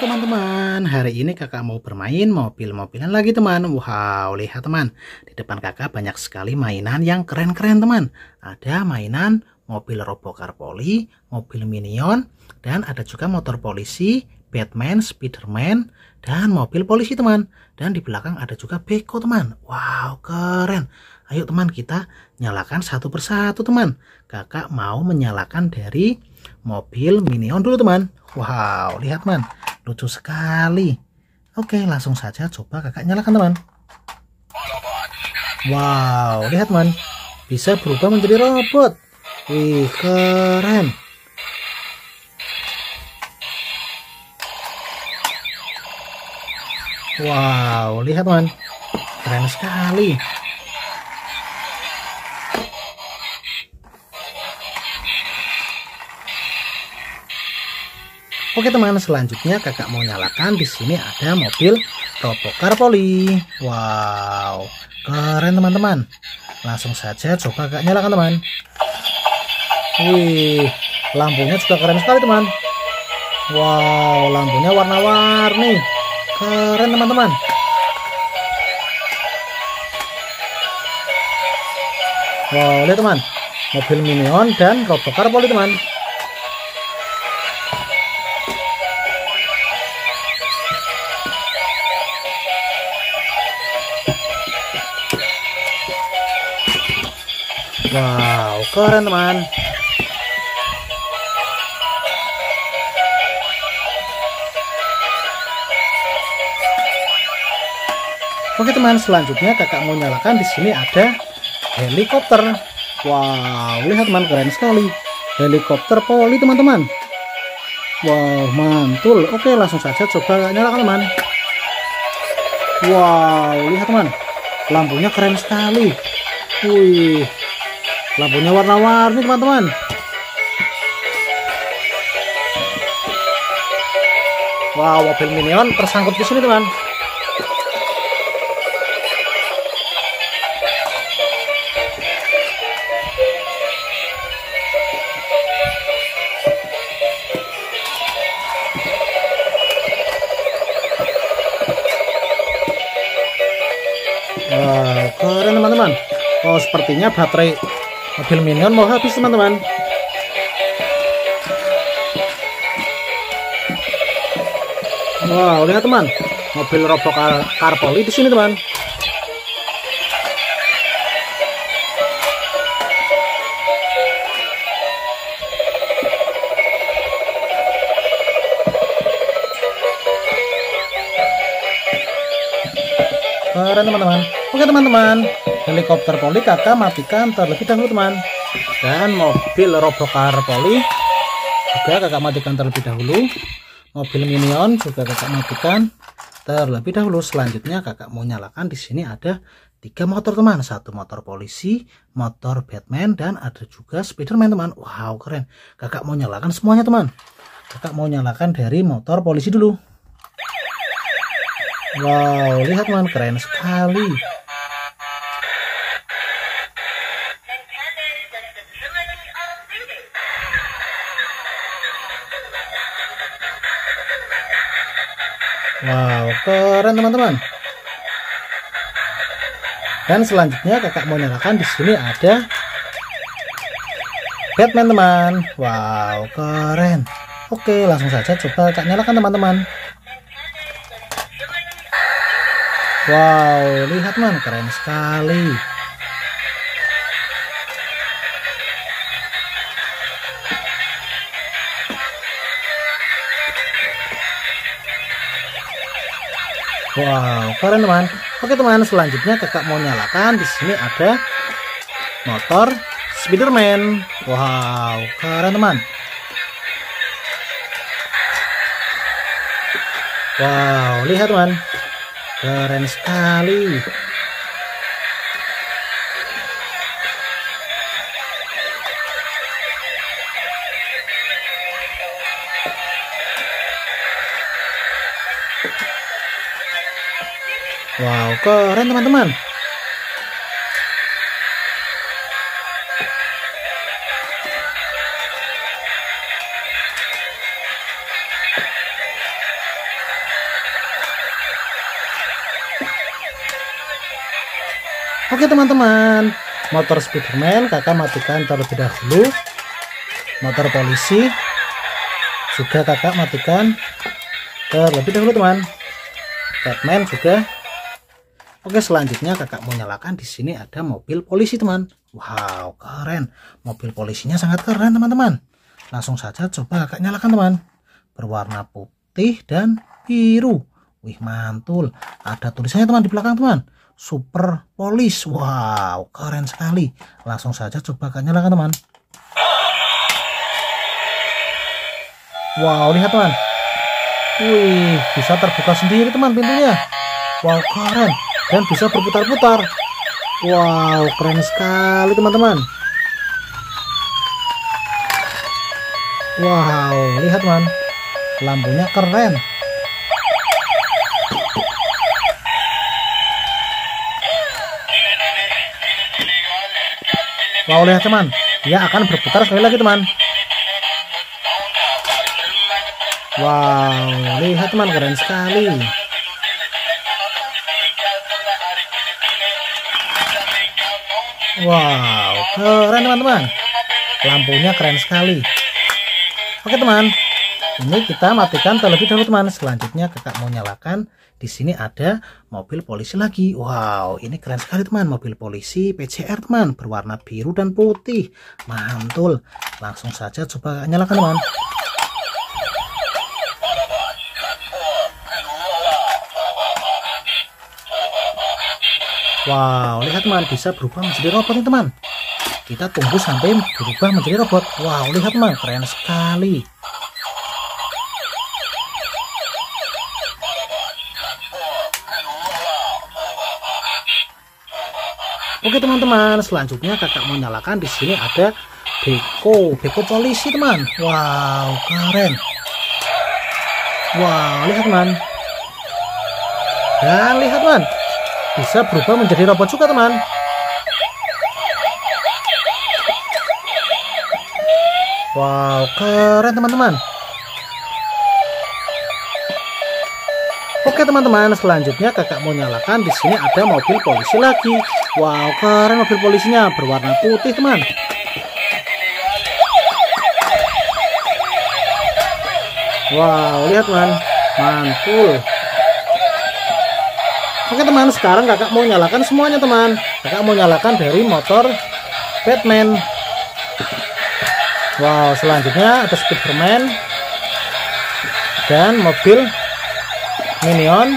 teman-teman, hari ini kakak mau bermain mobil-mobilan lagi teman. Wow, lihat teman. Di depan kakak banyak sekali mainan yang keren-keren teman. Ada mainan mobil Robocar Poli, mobil Minion Dan ada juga motor polisi, Batman, Spiderman Dan mobil polisi teman. Dan di belakang ada juga Beko teman. Wow, keren. Ayo teman kita nyalakan satu persatu teman. Kakak mau menyalakan dari mobil Minion dulu teman. Wow, lihat teman lucu sekali. Oke langsung saja coba kakak nyalakan teman wow lihat teman bisa berubah menjadi robot. Wih keren. Wow lihat teman keren sekali Oke teman, selanjutnya kakak mau nyalakan di sini ada mobil Robocar Poli. Wow, keren teman-teman. Langsung saja coba kakak nyalakan teman. Wih, lampunya juga keren sekali teman. Wow, lampunya warna-warni. Keren teman-teman. Wow, lihat teman. Mobil Minion dan Robocar Poli teman. Wow, keren teman. Oke teman, selanjutnya kakak mau nyalakan di sini ada helikopter. Wow, lihat teman keren sekali. Helikopter poli teman-teman. Wow, mantul. Oke, langsung saja coba nyalakan teman. Wow, lihat teman. Lampunya keren sekali. Wih, lampunya warna-warni teman-teman wow mobil minion tersangkut di sini teman keren teman-teman. Oh, sepertinya baterai mobil minion mau habis teman-teman. Wow lihat teman. Mobil robok carpoli di sini teman. Keren teman-teman. Oke teman-teman helikopter poli kakak matikan terlebih dahulu teman. Dan mobil robocar poli juga kakak matikan terlebih dahulu. Mobil minion juga kakak matikan terlebih dahulu. Selanjutnya kakak mau nyalakan di sini ada tiga motor teman. Satu motor polisi motor Batman dan ada juga Spiderman teman. Wow keren. Kakak mau nyalakan semuanya teman. Kakak mau nyalakan dari motor polisi dulu. Wow lihat teman. Keren sekali Wow, keren teman-teman. Dan selanjutnya kakak mau nyalakan di sini ada Batman teman. Wow, keren. Oke, langsung saja coba kakak nyalakan teman-teman. Wow, lihat teman, keren sekali. Wow, keren teman. Oke teman, selanjutnya kakak mau nyalakan. Di sini ada motor Spiderman. Wow, keren teman. Wow, lihat teman. Keren sekali. Wow, keren teman-teman. Oke teman-teman, motor Spiderman kakak matikan terlebih dahulu. Motor polisi juga kakak matikan terlebih dahulu teman. Batman juga Oke selanjutnya kakak mau nyalakan di sini ada mobil polisi teman. Wow keren, mobil polisinya sangat keren teman-teman. Langsung saja coba kakak nyalakan teman. Berwarna putih dan biru. Wih mantul. Ada tulisannya teman di belakang teman super polis wow keren sekali langsung saja coba kan nyalakan teman wow lihat teman wih bisa terbuka sendiri teman pintunya wow keren dan bisa berputar-putar wow keren sekali teman-teman wow lihat teman lampunya keren Wow, lihat teman. Dia akan berputar sekali lagi teman. Wow, lihat teman keren sekali. Wow, keren teman-teman. Lampunya keren sekali. Oke teman, ini kita matikan terlebih dahulu teman. Selanjutnya kakak mau nyalakan di sini ada mobil polisi lagi. Wow, ini keren sekali teman. Mobil polisi PCR teman, berwarna biru dan putih. Mantul. Langsung saja coba nyalakan teman. Wow, lihat teman, bisa berubah menjadi robot nih teman. Kita tunggu sampai berubah menjadi robot. Wow, lihat teman, keren sekali. Oke teman-teman, selanjutnya kakak mau nyalakan di sini ada beko, beko polisi teman. Wow, keren. Wow, lihat teman. Dan lihat teman, bisa berubah menjadi robot juga teman. Wow, keren teman-teman. Oke teman-teman, selanjutnya kakak mau nyalakan di sini ada mobil polisi lagi. Wow, keren mobil polisinya berwarna putih, teman. Wow, lihat teman, mantul. Oke teman, sekarang kakak mau nyalakan semuanya teman. Kakak mau nyalakan dari motor Batman. Wow, selanjutnya ada Spiderman dan mobil minion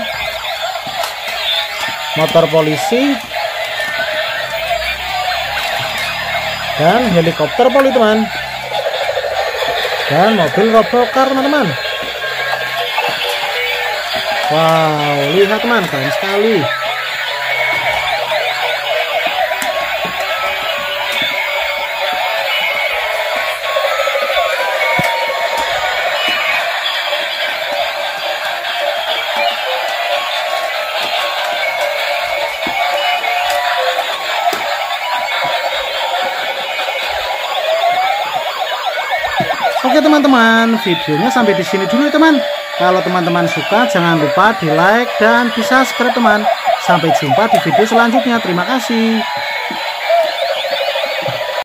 motor polisi dan helikopter poli teman dan mobil robokar teman-teman wow lihat teman keren sekali Oke teman-teman, videonya sampai di sini dulu teman. Kalau teman-teman suka jangan lupa di like dan bisa subscribe teman. Sampai jumpa di video selanjutnya. Terima kasih.